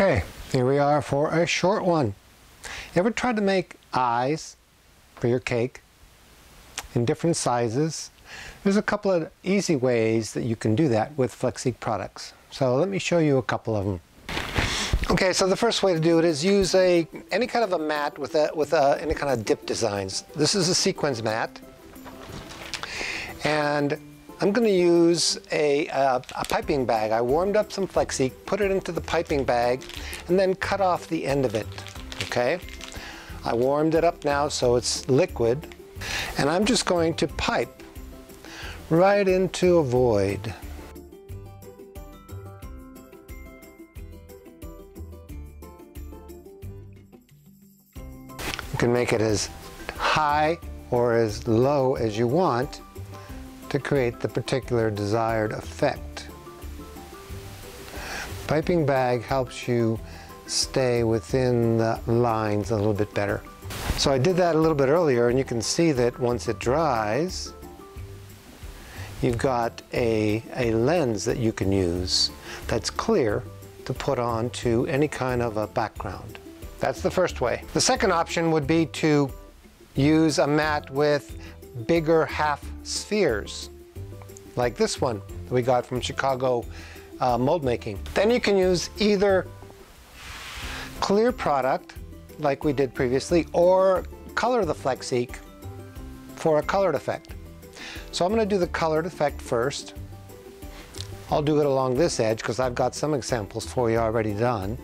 Okay, here we are for a short one. Ever tried to make eyes for your cake in different sizes? There's a couple of easy ways that you can do that with Flexique products. So let me show you a couple of them. Okay, so the first way to do it is use a any kind of a mat with a, with a, any kind of dip designs. This is a sequins mat, and I'm going to use a, a, a, piping bag. I warmed up some flexi, put it into the piping bag, and then cut off the end of it. Okay, I warmed it up now so it's liquid, and I'm just going to pipe right into a void. You can make it as high or as low as you want to create the particular desired effect. Piping bag helps you stay within the lines a little bit better. So I did that a little bit earlier and you can see that once it dries, you've got a, a lens that you can use that's clear to put onto any kind of a background. That's the first way. The second option would be to use a mat with bigger half spheres, like this one that we got from Chicago uh, Mold Making. Then you can use either clear product, like we did previously, or color the Flexique for a colored effect. So I'm going to do the colored effect first. I'll do it along this edge because I've got some examples for you already done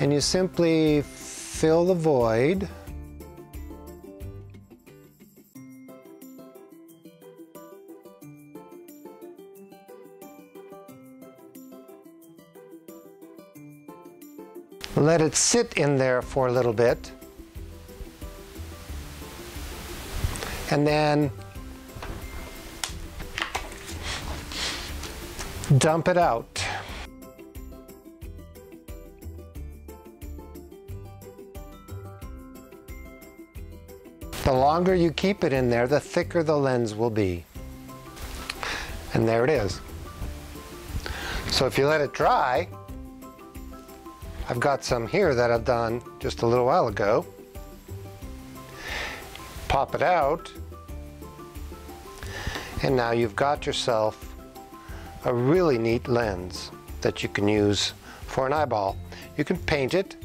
and you simply fill the void let it sit in there for a little bit and then dump it out The longer you keep it in there, the thicker the lens will be. And there it is. So if you let it dry, I've got some here that I've done just a little while ago. Pop it out, and now you've got yourself a really neat lens that you can use for an eyeball. You can paint it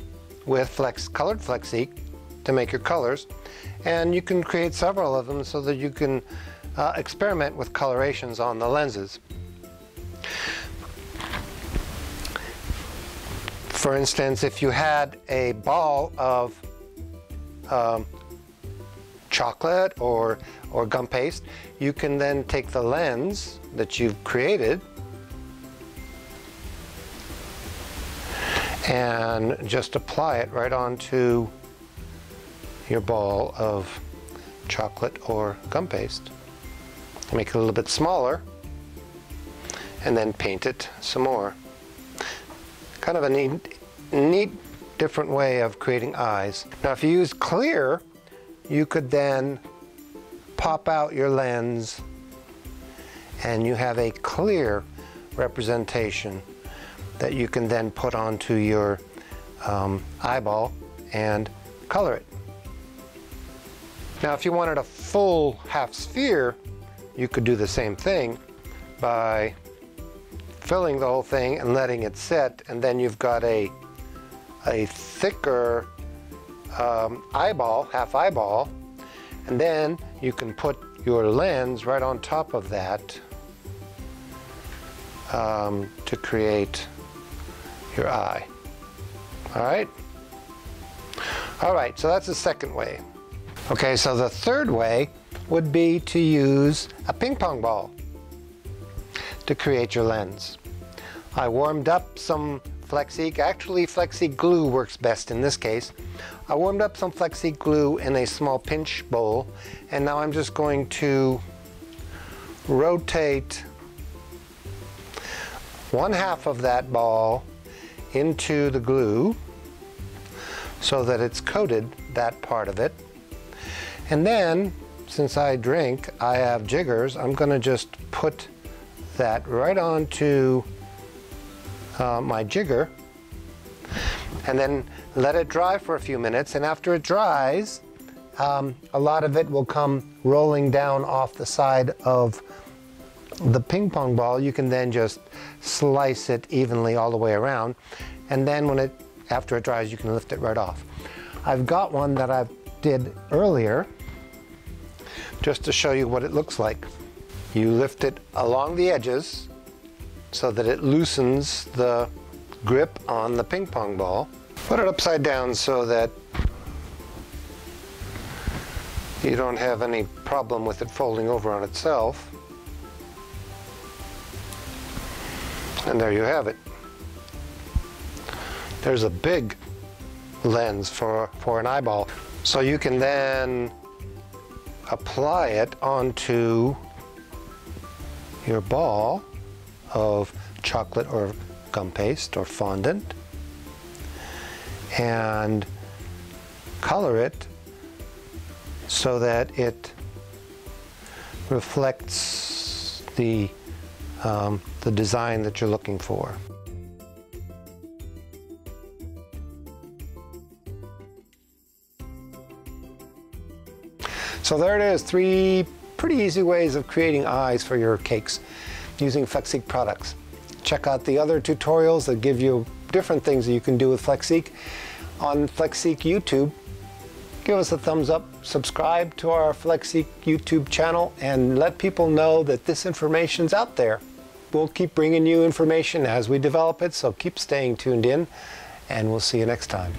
with flex, colored Flexique to make your colors, and you can create several of them so that you can uh, experiment with colorations on the lenses. For instance, if you had a ball of um, chocolate or, or gum paste, you can then take the lens that you've created and just apply it right onto your ball of chocolate or gum paste. Make it a little bit smaller and then paint it some more. Kind of a neat, neat different way of creating eyes. Now if you use clear, you could then pop out your lens and you have a clear representation that you can then put onto your um, eyeball and color it. Now if you wanted a full half sphere, you could do the same thing by filling the whole thing and letting it sit, and then you've got a, a thicker um, eyeball, half eyeball, and then you can put your lens right on top of that um, to create your eye. All right? All right, so that's the second way. Okay, so the third way would be to use a ping pong ball to create your lens. I warmed up some Flexique, actually Flexique glue works best in this case. I warmed up some Flexique glue in a small pinch bowl and now I'm just going to rotate one half of that ball into the glue so that it's coated that part of it and then, since I drink, I have jiggers, I'm gonna just put that right onto uh, my jigger and then let it dry for a few minutes. And after it dries, um, a lot of it will come rolling down off the side of the ping pong ball. You can then just slice it evenly all the way around. And then when it, after it dries, you can lift it right off. I've got one that I did earlier just to show you what it looks like. You lift it along the edges so that it loosens the grip on the ping pong ball. Put it upside down so that you don't have any problem with it folding over on itself. And there you have it. There's a big lens for, for an eyeball. So you can then apply it onto your ball of chocolate or gum paste or fondant and color it so that it reflects the, um, the design that you're looking for. So there it is, three pretty easy ways of creating eyes for your cakes using Flexique products. Check out the other tutorials that give you different things that you can do with Flexique on Flexique YouTube. Give us a thumbs up, subscribe to our Flexique YouTube channel, and let people know that this information's out there. We'll keep bringing you information as we develop it, so keep staying tuned in, and we'll see you next time.